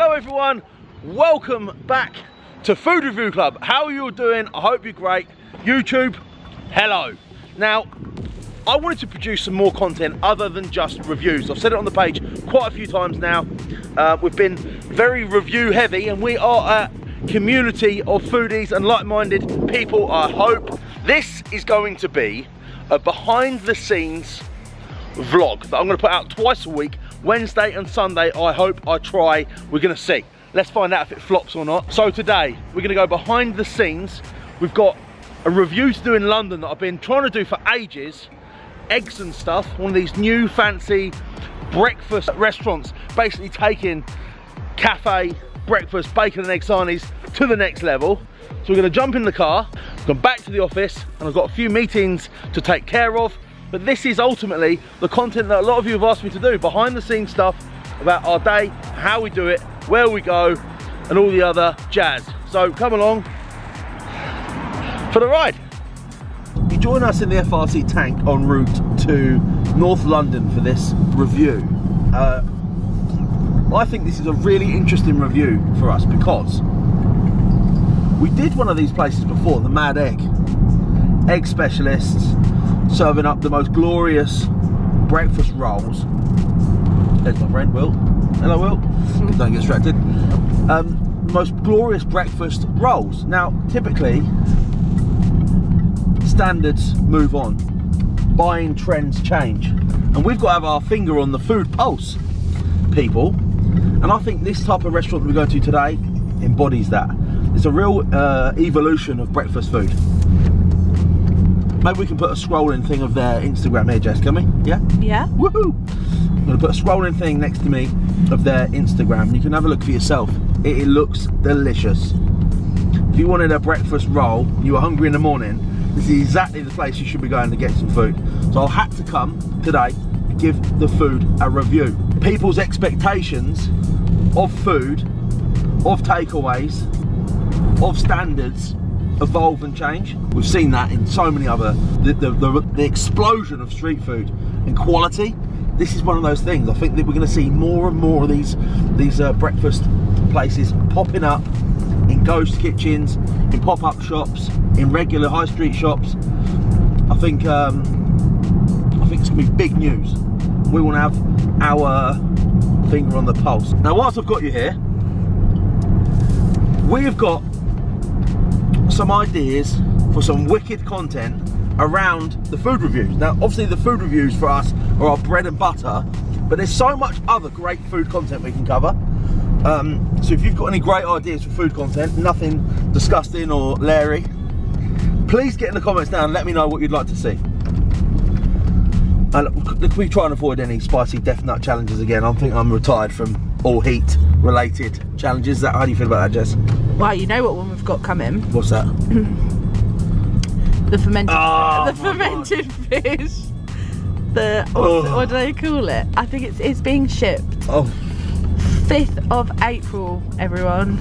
Hello everyone, welcome back to Food Review Club. How are you all doing? I hope you're great. YouTube, hello. Now, I wanted to produce some more content other than just reviews. I've said it on the page quite a few times now. Uh, we've been very review heavy and we are a community of foodies and like-minded people, I hope. This is going to be a behind the scenes vlog that I'm going to put out twice a week, Wednesday and Sunday. I hope, I try, we're to see. Let's find out if it flops or not. So today, we're to go behind the scenes. We've got a review to do in London that I've been trying to do for ages. Eggs and stuff, one of these new fancy breakfast restaurants, basically taking cafe, breakfast, bacon and egg sarnies to the next level. So we're gonna jump in the car, go back to the office, and I've got a few meetings to take care of. But this is ultimately the content that a lot of you have asked me to do, behind the scenes stuff about our day, how we do it, where we go, and all the other jazz. So come along for the ride. You join us in the FRC tank en route to North London for this review. Uh, I think this is a really interesting review for us because we did one of these places before, the Mad Egg. Egg specialists serving up the most glorious breakfast rolls. There's my friend Will. Hello Will. Don't get distracted. Um, most glorious breakfast rolls. Now, typically, standards move on. Buying trends change. And we've got to have our finger on the food pulse, people. And I think this type of restaurant that we go to today embodies that. It's a real uh, evolution of breakfast food. Maybe we can put a scrolling thing of their Instagram here, Jess, can we? Yeah? Yeah. Woohoo! I'm gonna put a scrolling thing next to me of their Instagram. You can have a look for yourself. It, it looks delicious. If you wanted a breakfast roll, you were hungry in the morning, this is exactly the place you should be going to get some food. So I had to come today and give the food a review. People's expectations of food, of takeaways, of standards evolve and change. We've seen that in so many other, the, the, the, the explosion of street food and quality. This is one of those things. I think that we're going to see more and more of these, these uh, breakfast places popping up in ghost kitchens, in pop-up shops, in regular high street shops. I think um, I think it's gonna be big news. We want to have our finger on the pulse. Now, whilst I've got you here, we've got some ideas for some wicked content around the food reviews. Now, obviously, the food reviews for us are our bread and butter, but there's so much other great food content we can cover. Um, so if you've got any great ideas for food content, nothing disgusting or leery, please get in the comments down and let me know what you'd like to see. And we try and avoid any spicy death nut challenges again. I think I'm retired from all heat related challenges. How do you feel about that, Jess? Well, you know what one we've got coming? What's that? The fermented, Oh, the fermented fish. The what, what do they call it? I think it's it's being shipped. Oh, 5th of April, everyone.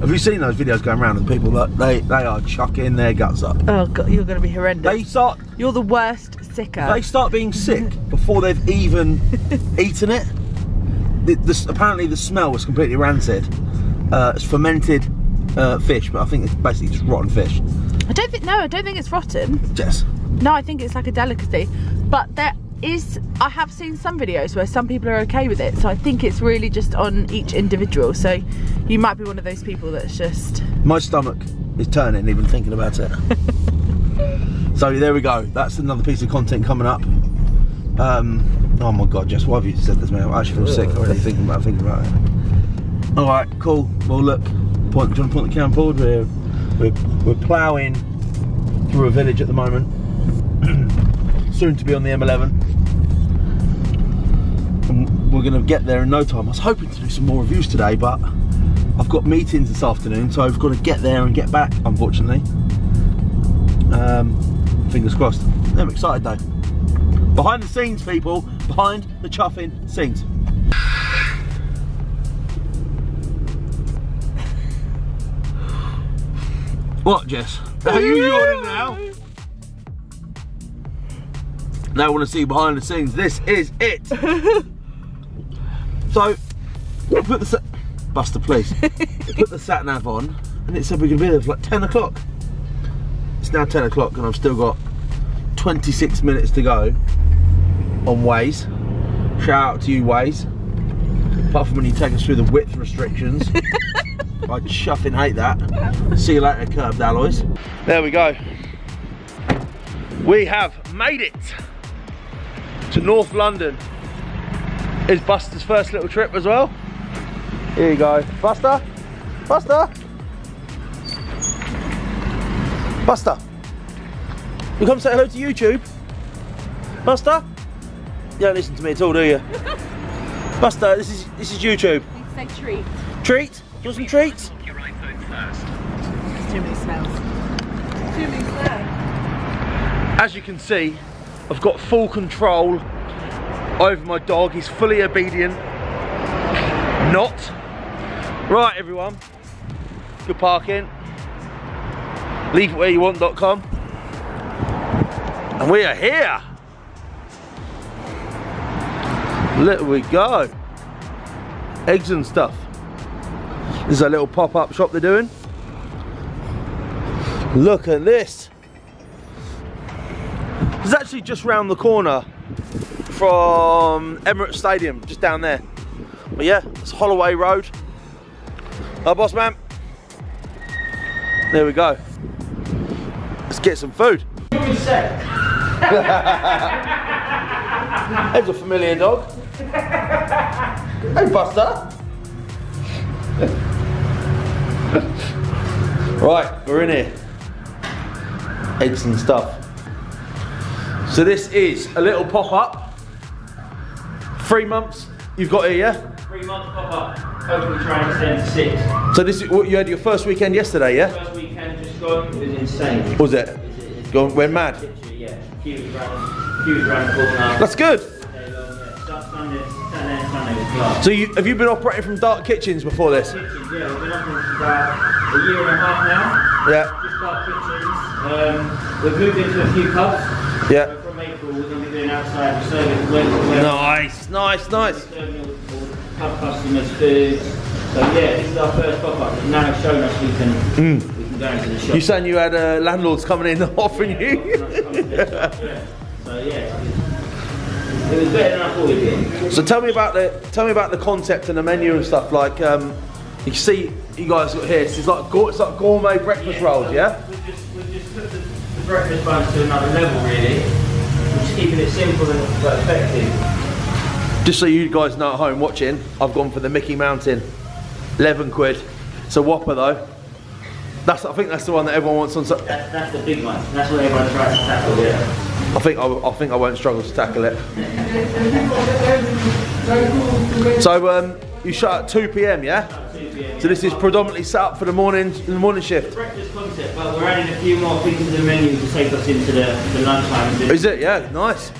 have you seen those videos going around of people that they they are chucking their guts up? Oh god, you're gonna be horrendous. They start you're the worst sicker. they start being sick before they've even eaten it. The, the, apparently the smell was completely rancid. Uh, it's fermented uh, fish, but I think it's basically just rotten fish. I don't think no, I don't think it's rotten. Jess, No, I think it's like a delicacy. But there is I have seen some videos where some people are okay with it. So I think it's really just on each individual. So you might be one of those people that's just my stomach is turning even thinking about it. so there we go. That's another piece of content coming up. Um, oh my god, Jess, why have you said this, man? I actually feel sick already thinking about thinking about it. All right, cool. Well, look, point. Do you want to point the camera forward? We're we're, we're ploughing through a village at the moment. Soon to be on the M11. And we're going to get there in no time. I was hoping to do some more reviews today, but I've got meetings this afternoon, so I've got to get there and get back, unfortunately. Um, fingers crossed. I'm excited though. Behind the scenes, people. Behind the chuffing scenes. What, Jess? Are you yawning now? Now I want to see behind the scenes. This is it. so, put the. Buster, please. Put the sat nav on, and it said we could be there for like 10 o'clock. It's now 10 o'clock, and I've still got 26 minutes to go on Waze. Shout out to you, Waze. Apart from when you take us through the width restrictions. I chuffing hate that. See you later, curved alloys. There we go. We have made it to North London. Is Buster's first little trip as well. Here you go. Buster? Buster? Buster? You come say hello to YouTube? Buster? You don't listen to me at all, do you? Buster, this is this is YouTube. Say treat. Treat? You want some treats? Too many smells. Too many smells. As you can see, I've got full control over my dog. He's fully obedient. Not. Right, everyone. Good parking. Leave it where you want.com. And we are here. Look, we go. Eggs and stuff. This is a little pop-up shop they're doing. Look at this. It's actually just round the corner from Emirates Stadium, just down there. But yeah, it's Holloway Road. Hi, boss man. There we go. Let's get some food. There's a familiar dog. Hey, Buster. right, we're in here. Eggs and stuff. So this is a little pop-up. Three months you've got here, yeah? Three months pop-up. Total training to six. So this is what you had your first weekend yesterday, yeah? First weekend just gone. It was insane. Was it? it gone, went mad? Yeah. Huge round, huge round corner. That's good. Long, um, yeah. 8. So you, have you been operating from dark kitchens before this? Kitchens, yeah, I've been operating for about a year and a half now. Yeah. Just dark kitchens. Um, we've moved into a few pubs. Yeah. So from April we're going to be doing outside service. Nice, nice, nice. Pub customers, food. So yeah, this is our first pop-up. It's now showing us we can, mm. we can go into the shop. You saying you had uh, landlords coming in offering yeah, you? yeah. So yeah it was better than I thought it'd be. so tell me about the tell me about the concept and the menu and stuff. Like um, you see, you guys got here. It's like it's like gourmet breakfast rolls, yeah. We've just, we've just put the, the breakfast buns to another level really. We're just keeping it simple and effective. Just so you guys know at home watching, I've gone for the Mickey Mountain, eleven quid. It's a whopper though. That's I think that's the one that everyone wants on. So That's, that's the big one. That's what everyone tries to tackle, yeah. I think I, I think I won't struggle to tackle it. So um, you shut at 2 p.m. Yeah. 2 p.m. So this is predominantly set up for the morning the morning shift. breakfast concept, but we're adding a few more things to the menu to take us into the, the lunchtime. Is it? Yeah. Nice.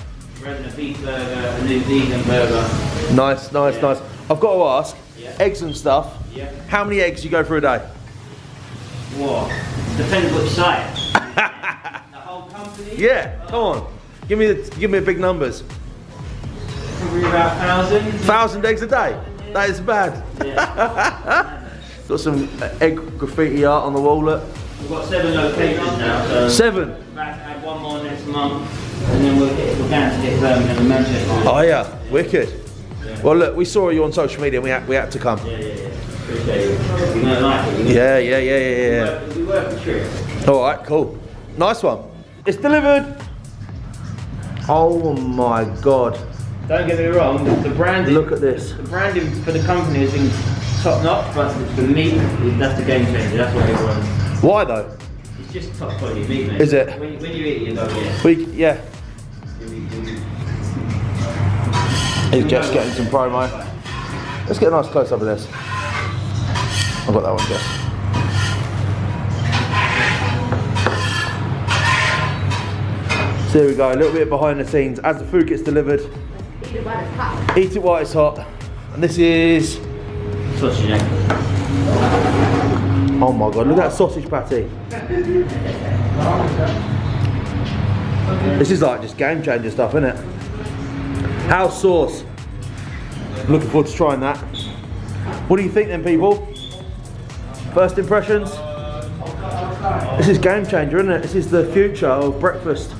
We're adding a beef burger, a new vegan burger. Nice. Nice. Yeah. Nice. I've got to ask. Yeah. Eggs and stuff. Yeah. How many eggs do you go for a day? What? Depends which side. Yeah. Come on. Give me the, give me the big numbers. Probably about a thousand. Thousand eggs a day. That is bad. Yeah. Got some egg graffiti art on the wall. Look. We've got seven locations now, so Seven. about to add one more next month, and then we'll get, we're going to get Birmingham and Manchester. Oh yeah. Wicked. Well, look, we saw you on social media and we had, we had to come. Yeah, yeah, yeah. Appreciate it. You don't like it. You Yeah, yeah, yeah, yeah, We work, we work for trip. All right, cool. Nice one. It's delivered. Oh my god. Don't get me wrong, the, the branding. Look at this. The branding for the company has been top notch, but the, the meat, that's the game changer. That's what everyone. Why though? It's just top quality meat, mate. Is it? When, when you eat it, you go, yeah. We yeah. You- you- He's just getting some promo. Let's get a nice close up of this. I've got that one, Jess. So there we go, a little bit behind the scenes. As the food gets delivered, eat it while it's hot. And this is, Sausage egg. oh my god, look at that sausage patty. This is like just game changer stuff, isn't it? House sauce. Looking forward to trying that. What do you think then, people? First impressions? This is game changer, isn't it? This is the future of breakfast.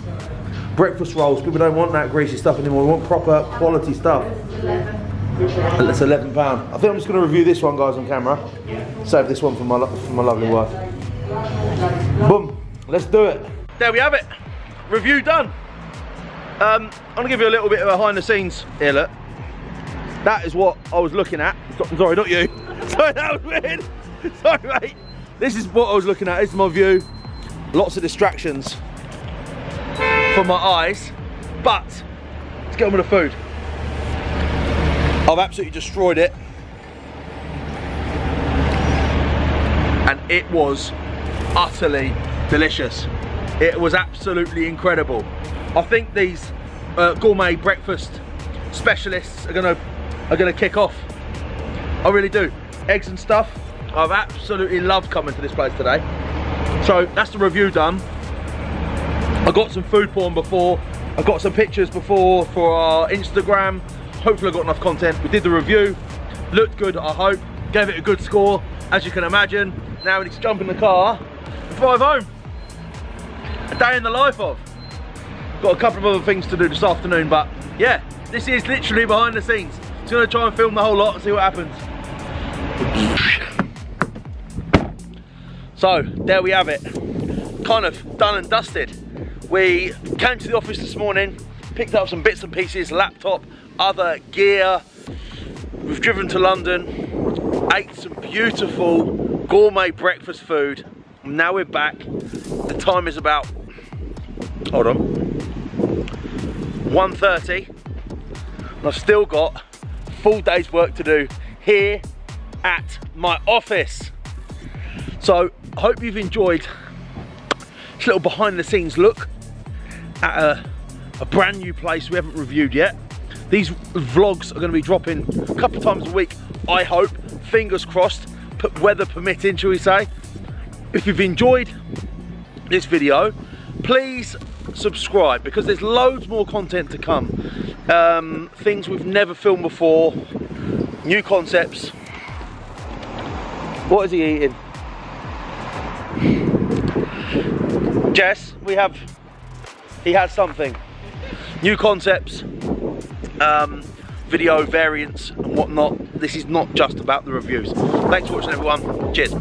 Breakfast rolls. People don't want that greasy stuff anymore. We want proper quality stuff. That's eleven pound. I think I'm just going to review this one, guys, on camera. Save this one for my for my lovely wife. Boom. Let's do it. There we have it. Review done. Um, I'm gonna give you a little bit of behind the scenes here. Look. That is what I was looking at. Sorry, not you. Sorry, that was weird. Sorry, mate. This is what I was looking at. This is my view. Lots of distractions for my eyes. But let's get on with the food. I've absolutely destroyed it. And it was utterly delicious. It was absolutely incredible. I think these uh, gourmet breakfast specialists are gonna are gonna kick off. I really do. Eggs and stuff. I've absolutely loved coming to this place today. So that's the review done. I got some food porn before. I got some pictures before for our Instagram. Hopefully I got enough content. We did the review. Looked good, I hope. Gave it a good score, as you can imagine. Now we need to jump in the car and drive home. A day in the life of. Got a couple of other things to do this afternoon, but yeah, this is literally behind the scenes. Just gonna try and film the whole lot and see what happens. So, there we have it. Kind of done and dusted. We came to the office this morning, picked up some bits and pieces, laptop, other gear. We've driven to London, ate some beautiful gourmet breakfast food. Now we're back. The time is about, hold on, 1.30. And I've still got full day's work to do here at my office. So I hope you've enjoyed this little behind the scenes look at a, a brand new place we haven't reviewed yet. These vlogs are going to be dropping a couple times a week, I hope. Fingers crossed, weather permitting, shall we say. If you've enjoyed this video, please subscribe because there's loads more content to come. Um, things we've never filmed before, new concepts. What is he eating? Jess, we have, he has something. New concepts, um, video variants and whatnot. This is not just about the reviews. Thanks for watching everyone. Cheers.